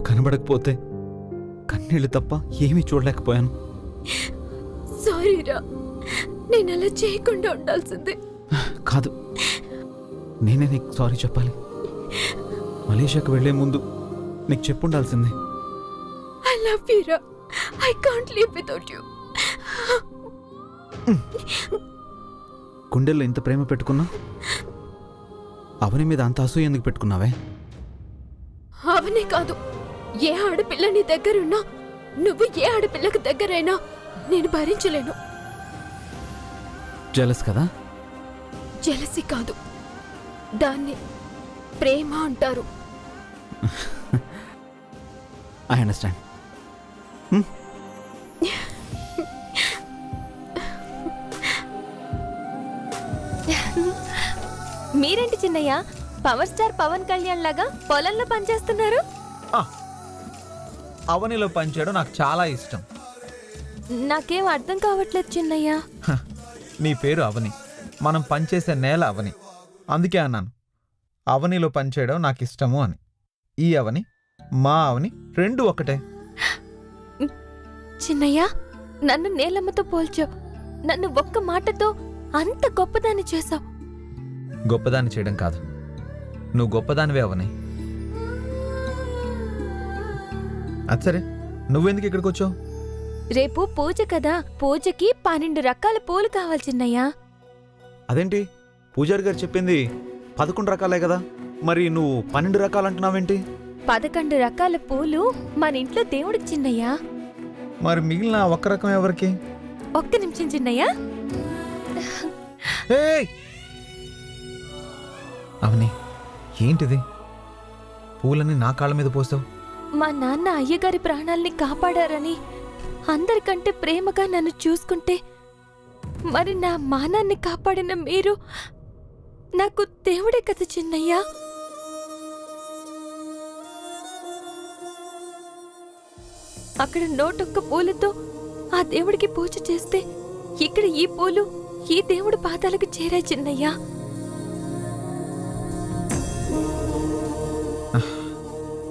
నువ్వు కనబడకపోతే కన్నీళ్ళు తప్ప ఏమీ చూడలేకపోయాను. సారీ రా. నేను అలా చేయకుండా ఉండాల్సింది. కాదు. నేనే నీకు సారీ చెప్పాలి. మలేషియాకు వెళ్ళే ముందు నీకు చెప్పుండాల్సిందే. ఐ లవ్ యూ రా. I can't live without you గుండెల్లో ఇంత ప్రేమ పెట్టుకున్నా అవని మీద అంత అసూయ ఎందుకు పెట్టుకున్నావే? అవనే కాదు. ఏ ఆడపిల్ల నీ దగ్గరున్నా నువ్వు ఏ ఆడపిల్లకు దగ్గరైనా నేను భరించలేను. జలస్ కదా? జలసి కాదు. దాన్ని ప్రేమ అంటారు. ఐ అండర్స్టాండ్ మీరేంటి చిన్నయ్య? పవర్ స్టార్ పవన్ కళ్యాణ్ లాగా పొలంలో పనిచేస్తున్నారు? అవనిలో పనిచేయడం నాకు చాలా ఇష్టం. నాకేం అర్థం కావట్లేదు చిన్నయ్య. హ, నీ పేరు అవని. మనం పనిచేసే నేల అవని. అందుకే అన్నాను. అవనిలో పనిచేయడం నాకు ఇష్టము అని. ఈ అవని మా అవని రెండు ఒకటే. చిన్నయ్య నన్ను నేలమ్మతో పోల్చావు. నన్ను ఒక్క మాటతో అంత గొప్పదాన్ని చేశావు. గొప్పదాన్ని చేయడం కాదు. నువ్వు గొప్పదానివే అవని. అది సరే. నువ్వెందుకు ఇక్కడికి వచ్చావు? రేపు పూజ కదా. పూజకి పన్నెండు రకాల పూలు కావాలి చిన్నయ్య. అదేంటి? పూజారి గారు చెప్పింది పదకొండు రకాలే కదా. మరి నువ్వు పన్నెండు రకాలు అంటున్నావేంటి? పదకొండు రకాల పూలు మన ఇంట్లో దేవుడికి చిన్నయ్య. మరి మిగిలిన ఒక్క రకం ఎవరికి? ఒక్క నిమిషం చిన్నయ్య! అవని ఏంటిది? పూలని నా కాళ్ళ మీద పోస్తావు? మా నాన్న అయ్యగారి ప్రాణాల్ని కాపాడారని అందరికంటే ప్రేమగా నన్ను చూసుకుంటే మరి నా మానాన్ని కాపాడిన మీరు నాకు దేవుడే కదా చిన్నయ్యా. అక్కడ నోటొక్క పూలతో ఆ దేవుడికి పూజ చేస్తే ఇక్కడ ఈ పూలు ఈ దేవుడి పాదాలకు చేరాయి చిన్నయ్యా.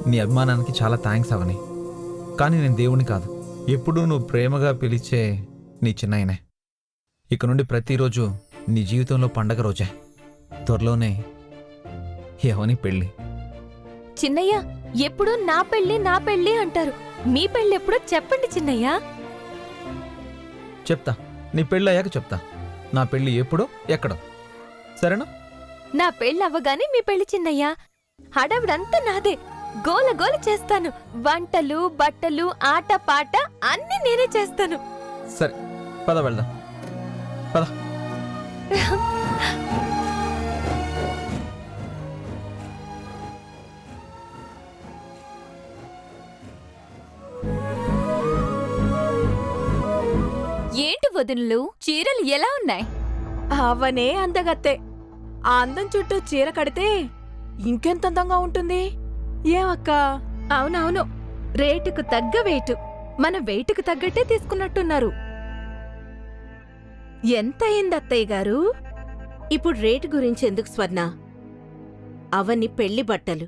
నీ అభిమానానికి చాలా థ్యాంక్స్ అవని. కానీ నేను దేవుని కాదు. ఎప్పుడూ నువ్వు ప్రేమగా పిలిచే నీ చిన్నయ్యనే ఇక నుండి ప్రతిరోజు నీ జీవితంలో పండగ రోజే. త్వరలోనే ఎవని పెళ్ళి. చిన్నయ్య ఎప్పుడు నా పెళ్ళి నా పెళ్ళి అంటారు. మీ పెళ్ళి ఎప్పుడో చెప్పండి చిన్నయ్య. చెప్తా. నీ పెళ్ళి అయ్యాక చెప్తా. నా పెళ్ళి ఎప్పుడో ఎక్కడో. సరేనా? నా పెళ్ళి అవ్వగానే మీ పెళ్ళి చిన్నయ్య. హడావిడంతా నాదే. గోల గోల చేస్తాను. వంటలు బట్టలు ఆట పాట అన్ని నేనే చేస్తాను. సరే పద వెళ్దాం. పద. ఏంటి వదినలు? చీరలు ఎలా ఉన్నాయి? అవనే అందగత్తే. ఆ అందం చుట్టూ చీర కడితే ఇంకెంత అందంగా ఉంటుంది? ఏమక్క? అవునవును. రేటుకు తగ్గ వెయిట్. మన వెయిట్కు తగ్గట్టే తీసుకున్నట్టున్నారు. ఎంత అయింది అత్తయ్య గారు? ఇప్పుడు రేటు గురించి ఎందుకు స్వర్ణ? అవన్నీ పెళ్ళి బట్టలు.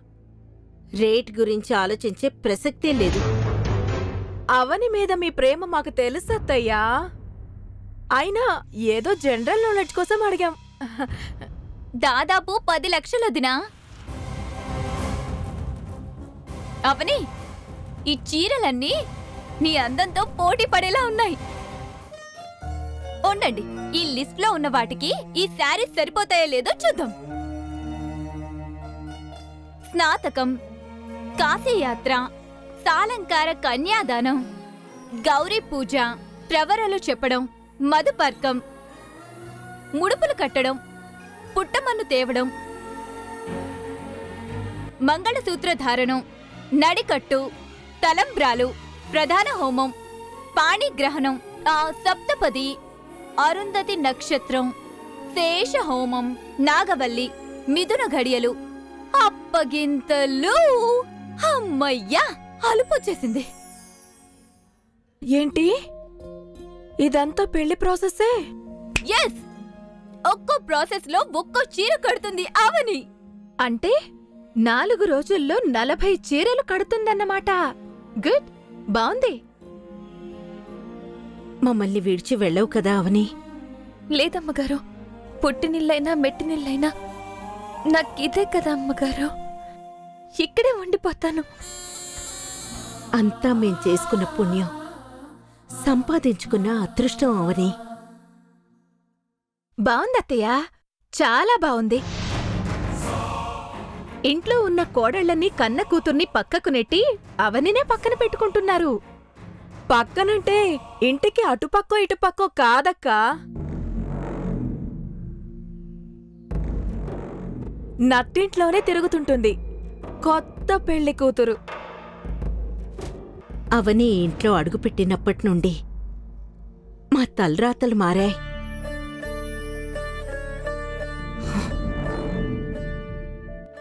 రేట్ గురించి ఆలోచించే ప్రసక్తే లేదు. అవని మీద మీ ప్రేమ మాకు తెలుసు అత్తయ్యా అయినా ఏదో జనరల్ నాలెడ్జ్ కోసం అడిగాం. దాదాపు పది లక్షలు అవని ఈ చీరలన్నీ నీ అందంతో పోటీ పడేలా ఉన్నాయి. ఉండండి ఈ లిస్ట్లో ఉన్న వాటికి ఈ శారీస్ సరిపోతాయో లేదో చూద్దాం. స్నాతకం కాశీయాత్ర సాలంకార కన్యాదానం గౌరీ పూజ ప్రవరలు చెప్పడం మధుపర్కం ముడుపులు కట్టడం పుట్టమన్ను తేవడం మంగళసూత్రధారణం నడికట్టు తలంబ్రాలు ప్రధాన హోమం పాణిగ్రహణం ఆ సప్తపది అరుంధతి నక్షత్రం శేష హోమం నాగవల్లి మిథున ఘడియలు. అప్పగింతలు! అమ్మయ్యా! అలుపొచ్చేసింది ఏంటి? ఇదంతా పెళ్ళి ప్రాసెసే ఎస్! ఒక్కో ప్రాసెస్లో ఒక్కో చీర కడుతుంది అవని. అంటే? నాలుగు రోజుల్లో నలభై చీరలు కడుతుందన్నమాట. గుడ్ బావుంది. మమ్మల్ని విడిచి వెళ్ళవు కదా అవని? లేదమ్మగారు పుట్టినిల్లైనా మెట్టినిల్లైనా నాకిదే కదా అమ్మగారు. ఇక్కడే ఉండిపోతాను. అంతా మేం చేసుకున్న పుణ్యం సంపాదించుకున్న అదృష్టం అవని. బావుంది అత్తయ్య చాలా బావుంది. ఇంట్లో ఉన్న కోడళ్ళని కన్న కూతుర్ని పక్కకు నెట్టి అవనినే పక్కన పెట్టుకుంటున్నారు. పక్కనంటే ఇంటికి అటుపక్కో ఇటుపక్కో కాదక్కా. నత్తింట్లోనే తిరుగుతుంటుంది. కొత్త పెళ్ళి కూతురు. అవని ఇంట్లో అడుగుపెట్టినప్పటి నుండి మా తలరాతలు మారాయి.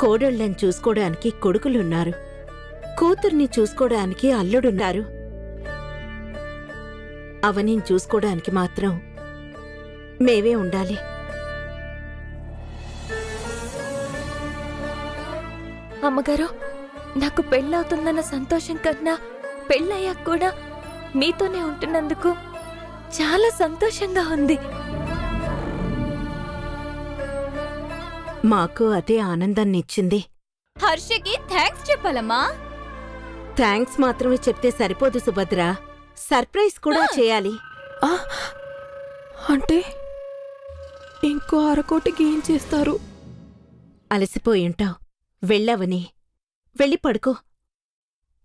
కోడళ్ళను చూసుకోవడానికి కొడుకులున్నారు. కూతుర్ని చూసుకోవడానికి అల్లుడున్నారు. అవనిని చూసుకోవడానికి మాత్రం మేవే ఉండాలి. అమ్మగారు నాకు పెళ్ళవుతుందన్న సంతోషం కన్నా పెళ్ళయ్యాక కూడా మీతోనే ఉంటున్నందుకు చాలా సంతోషంగా ఉంది. మాకు అదే ఆనందాన్ని ఇచ్చింది హర్షకి థ్యాంక్స్ చెప్పాలమ్మా. థ్యాంక్స్ మాత్రమే చెప్తే సరిపోదు సుభద్ర. సర్ప్రైజ్ కూడా చేయాలి. ఆ, అంటే ఇంకో అరకోటికి ఏం చేస్తారు. అలసిపోయి ఉంటావు. వెళ్ళవని. వెళ్ళి పడుకో.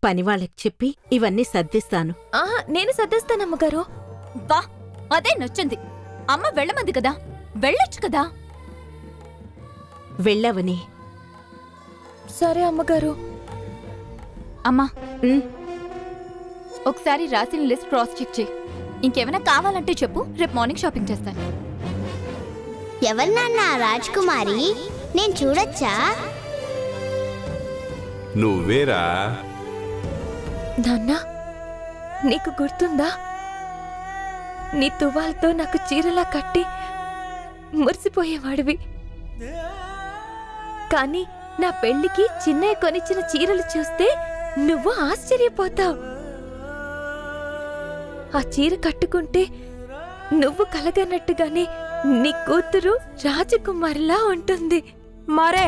పనివాళ్ళకి చెప్పి ఇవన్నీ సర్దిస్తాను. ఆహా నేను సర్దేస్తానమ్మగారు. వా అదే నచ్చింది. అమ్మ వెళ్ళమంది కదా. వెళ్ళొచ్చు కదా. వెళ్ళవని. సరే అమ్మగారు. అమ్మా. ఉమ్, ఒకసారి రాసిన లిస్ట్ క్రాస్ చెక్ చేయి. ఇంకేమైనా కావాలంటే చెప్పు రేపు మార్నింగ్ షాపింగ్ చేస్తాను. ఎవరు నాన్న? రాజ్ కుమారి నేను చూడొచ్చా? నువ్వేరా? నాన్న నీకు గుర్తుందా? నీ తువాలతో నాకు చీరలా కట్టి మురిసిపోయేవాడివి. కానీ నా పెళ్ళికి చిన్నయ్య కొనిచ్చిన చీరలు చూస్తే నువ్వు ఆశ్చర్యపోతావు. ఆ చీర కట్టుకుంటే నువ్వు కలగనట్టుగానే నీ కూతురు రాజకుమారిలా ఉంటుంది. మరే